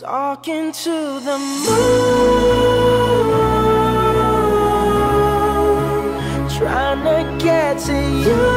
Talking to the moon, trying to get to you.